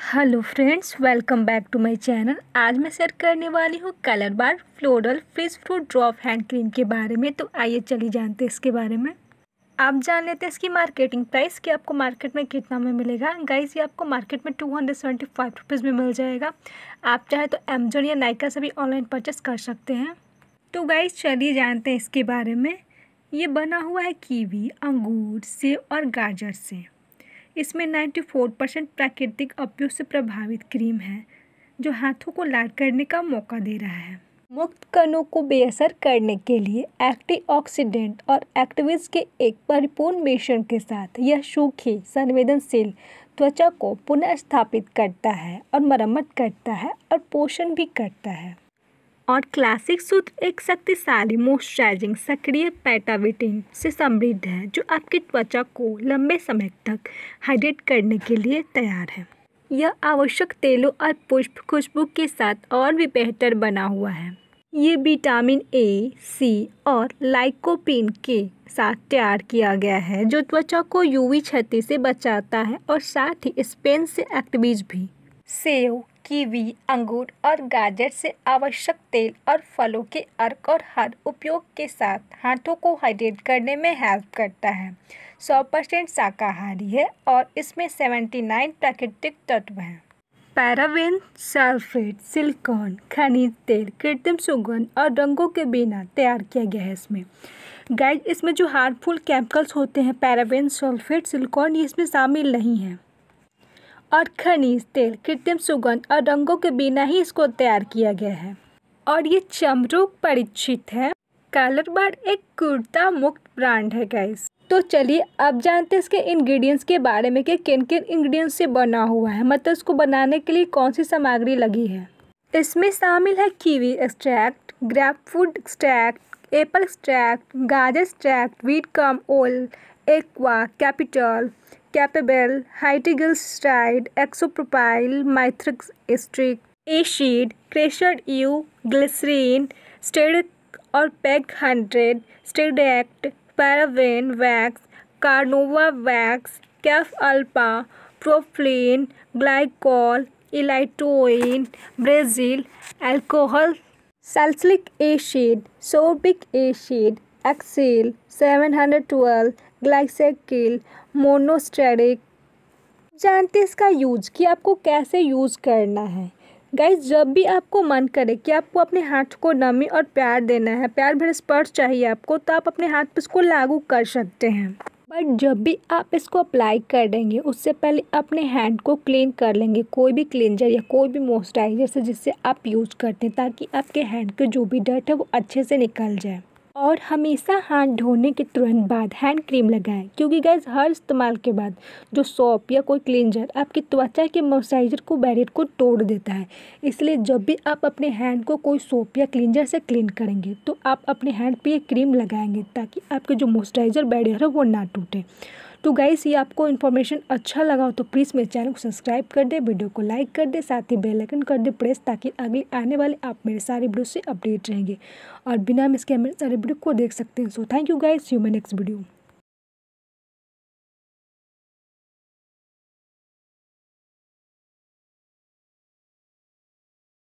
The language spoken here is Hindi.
Hello friends, welcome back to my channel. आज मैं शेयर करने वाली हूँ Colorbar floral fridge fruit drop hand cream के बारे में। तो आइए चलिए जानते हैं इसके बारे में। आप जान लेते हैं इसकी मार्केटिंग प्राइस कि आपको मार्केट में कितना में मिलेगा। गाइस, ये आपको मार्केट में two hundred seventy five rupees में मिल जाएगा। आप चाहे तो अमेजोन या नाइका से भी ऑनलाइन परचेस कर सकते हैं। तो गाइस, चलिए जानते हैं इसके बारे में। ये बना हुआ है कीवी, अंगूर, सेब और गाजर से। इसमें 94 परसेंट प्राकृतिक उपयोग से प्रभावित क्रीम है, जो हाथों को लाल करने का मौका दे रहा है। मुक्त कणों को बेअसर करने के लिए एक्टिव ऑक्सीडेंट और एक्टिविस्ट के एक परिपूर्ण मिश्रण के साथ यह सूखी संवेदनशील त्वचा को पुनः स्थापित करता है और मरम्मत करता है और पोषण भी करता है। और क्लासिक सूत्र एक शक्तिशाली मॉइस्चराइजिंग सक्रिय पैटाविटिन से समृद्ध है, जो आपकी त्वचा को लंबे समय तक हाइड्रेट करने के लिए तैयार है। यह आवश्यक तेलों और पुष्प खुशबू के साथ और भी बेहतर बना हुआ है। ये विटामिन ए सी और लाइकोपिन के साथ तैयार किया गया है, जो त्वचा को यूवी क्षति से बचाता है और साथ ही स्पेन से एक्टिविज भी। सेव कीवी, अंगूर और गाजर से आवश्यक तेल और फलों के अर्क और हर उपयोग के साथ हाथों को हाइड्रेट करने में हेल्प करता है। सौ परसेंट शाकाहारी है और इसमें सेवेंटी नाइन प्राकृतिक तत्व हैं। पैरावेन सल्फेट, सिलिकॉन, खनिज तेल, कृत्रिम सुगंध और रंगों के बिना तैयार किया गया है इसमें। गाइस, इसमें जो हार्मफुल केमिकल्स होते हैं पैरावेन सल्फेट, सिलिकॉन, ये इसमें शामिल नहीं है। और खनिज तेल, कृत्रिम सुगंध और रंगों के बिना ही इसको तैयार किया गया है। और ये चमरोग परीक्षित है। कलर बार एक कुर्ता मुक्त ब्रांड है गैस तो चलिए अब जानते हैं इसके इंग्रेडिएंट्स के बारे में कि किन किन इंग्रेडिएंट्स से बना हुआ है। मतलब इसको बनाने के लिए कौन सी सामग्री लगी है। इसमें शामिल है kiwi extract grapefruit extract apple extract गाजर एक्सट्रैक्ट वीट कम ओल एक्वा कैपिटल कैपेबल हाइटिगलस्टाइड एक्सोप्रोपाइल माइथ्रिक स्ट्रिक एशिड क्रेशड यू ग्लिसरीन स्टेडिक और PEG hundred stearate paraffin wax carnauba wax Kaif alpha propylene glycol allantoin Brazil alcohol salicylic acid sorbic acid Excel, seven hundred twelve glyceryl monostearic. जानते हैं इसका यूज़ कि आपको कैसे यूज़ करना है। गाइज़ जब भी आपको मन करे कि आपको अपने हाथ को नमी और प्यार देना है, प्यार भरे स्पर्श चाहिए आपको तो आप अपने हाथ पर इसको लागू कर सकते हैं। बट जब भी आप इसको अप्लाई कर देंगे उससे पहले अपने हैंड को क्लीन कर लेंगे, कोई भी क्लींजर या कोई भी मॉइस्चराइजर से जिससे आप यूज़ करते हैं, ताकि आपके हैंड के जो भी डर्ट है वो अच्छे से निकल जाए। और हमेशा हाथ धोने के तुरंत बाद हैंड क्रीम लगाएँ। क्योंकि गैस हर इस्तेमाल के बाद जो सॉप या कोई क्लींजर आपकी त्वचा के मॉइस्चराइजर को बैरियर को तोड़ देता है। इसलिए जब भी आप अपने हैंड को कोई सॉप या क्लींजर से क्लीन करेंगे तो आप अपने हैंड पे क्रीम लगाएँगे ताकि आपके जो मॉइस्चराइजर बैरियर है वो ना टूटे। तो गाइस ये आपको इन्फॉर्मेशन अच्छा लगा हो तो प्लीज़ मेरे चैनल को सब्सक्राइब कर दे वीडियो को लाइक कर दे, साथ ही बेल आइकन कर दे प्रेस ताकि अगले आने वाले आप मेरे सारे वीडियो से अपडेट रहेंगे। और बिना मिस के मेरे सारे वीडियो को देख सकते हैं। So thank you guys you my next video